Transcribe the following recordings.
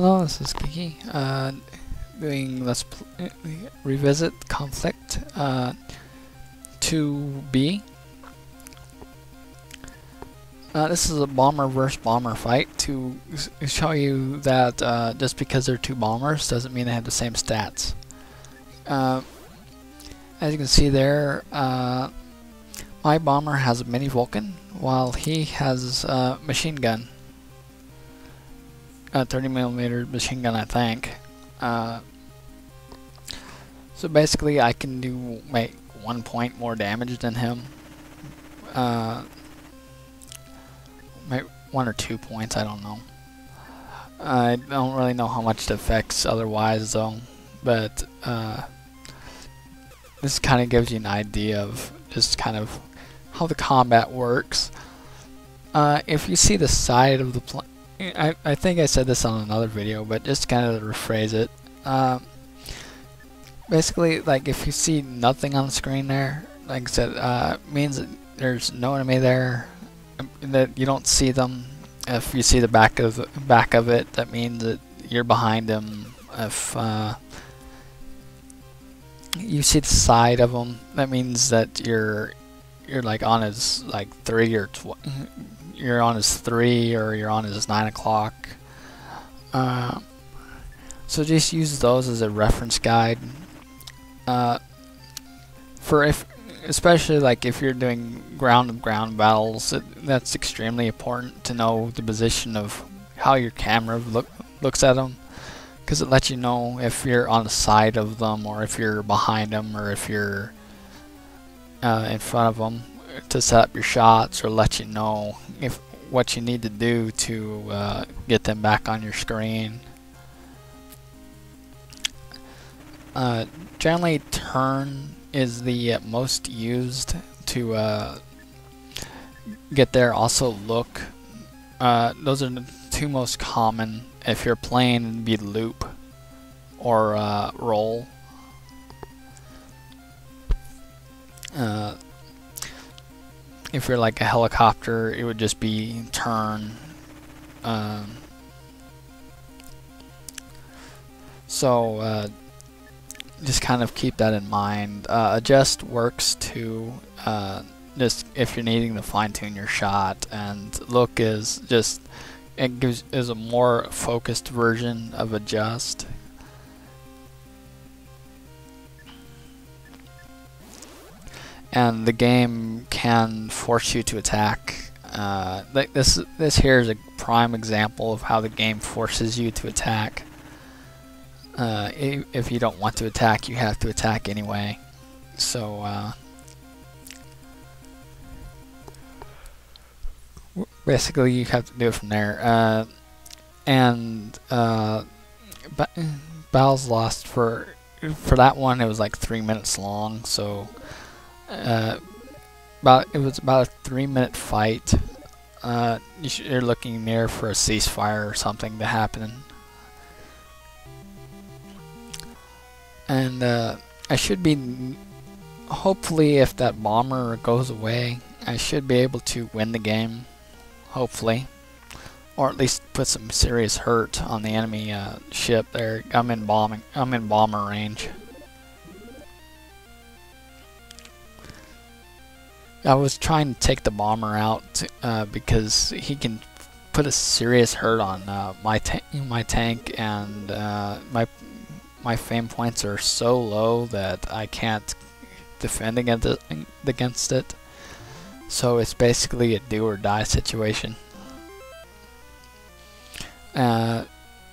Hello, this is Kiki. Uh, doing let's revisit conflict uh, 2B. Uh, this is a bomber versus bomber fight to show you that uh, just because they're two bombers doesn't mean they have the same stats. Uh, as you can see there, uh, my bomber has a mini Vulcan while he has a machine gun a 30 millimeter machine gun, I think. Uh, so basically, I can do make one point more damage than him. Uh, one or two points, I don't know. I don't really know how much it affects otherwise, though. But uh, this kind of gives you an idea of just kind of how the combat works. Uh, if you see the side of the I, I think I said this on another video, but just kind of rephrase it. Um, basically, like if you see nothing on the screen there, like I said, uh, means there's no enemy there, that you don't see them. If you see the back of the back of it, that means that you're behind them. If uh, you see the side of them, that means that you're you're like on his like three or you're on his 3 or you're on his 9 o'clock. Uh, so just use those as a reference guide. Uh, for if, especially like if you're doing ground to ground battles, it, that's extremely important to know the position of how your camera look, looks at them. Because it lets you know if you're on the side of them or if you're behind them or if you're uh, in front of them to set up your shots or let you know if what you need to do to uh, get them back on your screen. Uh, generally, turn is the uh, most used to uh, get there. Also, look. Uh, those are the two most common. If you're playing, it'd be loop or uh, roll. If you're like a helicopter, it would just be turn. Um, so uh, just kind of keep that in mind. Uh, adjust works to uh, just if you're needing to fine tune your shot, and look is just it gives is a more focused version of adjust. And the game can force you to attack. Uh, this this here is a prime example of how the game forces you to attack. Uh, if you don't want to attack, you have to attack anyway. So uh, basically, you have to do it from there. Uh, and uh, lost for for that one. It was like three minutes long. So uh, about it was about a three minute fight. Uh, you're looking near for a ceasefire or something to happen. And uh, I should be, hopefully, if that bomber goes away, I should be able to win the game. Hopefully, or at least put some serious hurt on the enemy uh, ship. There, I'm in bombing. I'm in bomber range. I was trying to take the bomber out uh, because he can put a serious hurt on uh, my my tank, and uh, my my fame points are so low that I can't defend against it, against it. So it's basically a do or die situation. Uh,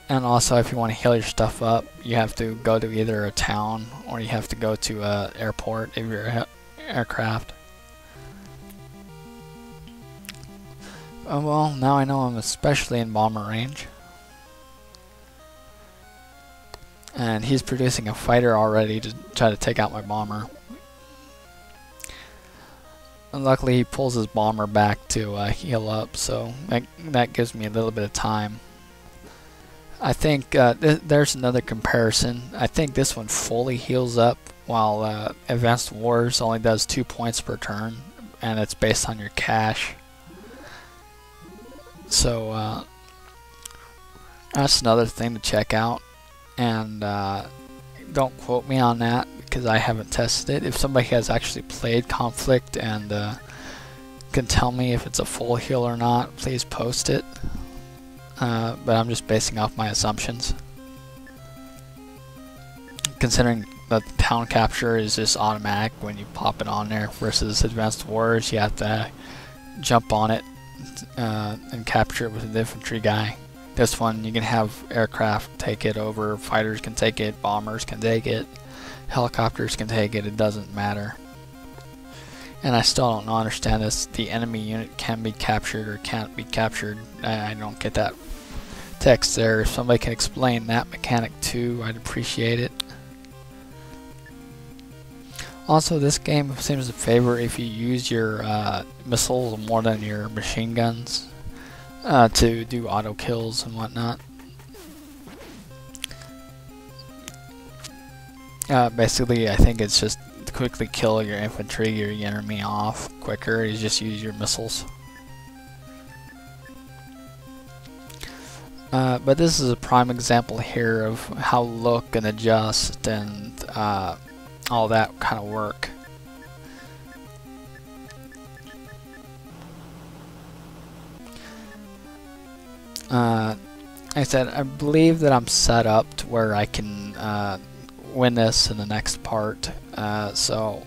and also, if you want to heal your stuff up, you have to go to either a town or you have to go to a airport if you're aircraft. Oh, well, now I know I'm especially in bomber range. And he's producing a fighter already to try to take out my bomber. And luckily he pulls his bomber back to uh, heal up, so that, that gives me a little bit of time. I think uh, th there's another comparison. I think this one fully heals up, while uh, Advanced Wars only does two points per turn, and it's based on your cash. So, uh, That's another thing to check out, and uh, don't quote me on that because I haven't tested it. If somebody has actually played Conflict and uh, can tell me if it's a full heal or not, please post it. Uh, but I'm just basing off my assumptions. Considering that the town capture is just automatic when you pop it on there versus Advanced Wars, you have to jump on it uh, and capture it with an infantry guy. This one, you can have aircraft take it over, fighters can take it, bombers can take it, helicopters can take it, it doesn't matter. And I still don't understand this. The enemy unit can be captured or can't be captured. I, I don't get that text there. If somebody can explain that mechanic too, I'd appreciate it. Also, this game seems to favor if you use your uh, missiles more than your machine guns uh, to do auto kills and whatnot. Uh, basically, I think it's just quickly kill your infantry, your enemy off quicker. You just use your missiles. Uh, but this is a prime example here of how look and adjust and uh, all that kind of work. Uh, like I said, I believe that I'm set up to where I can uh, win this in the next part, uh, so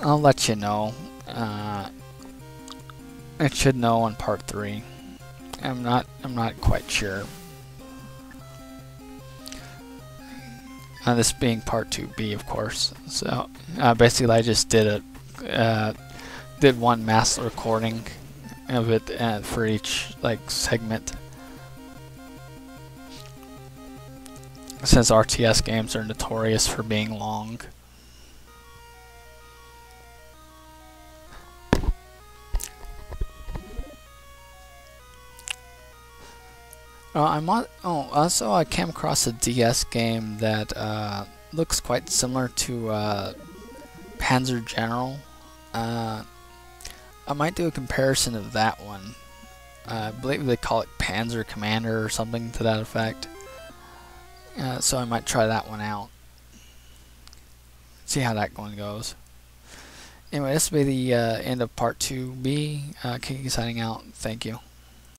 I'll let you know. Uh, I should know on part three. I'm not. I'm not quite sure. Uh, this being part 2B, of course. So uh, basically, I just did a uh, did one mass recording of it uh, for each like segment. Since RTS games are notorious for being long. Uh, I'm on. Oh, also I came across a DS game that uh, looks quite similar to uh, Panzer General. Uh, I might do a comparison of that one. Uh, I believe they call it Panzer Commander or something to that effect. Uh, so I might try that one out. See how that one goes. Anyway, this will be the end of part 2B. Uh, Kiki signing out. Thank you.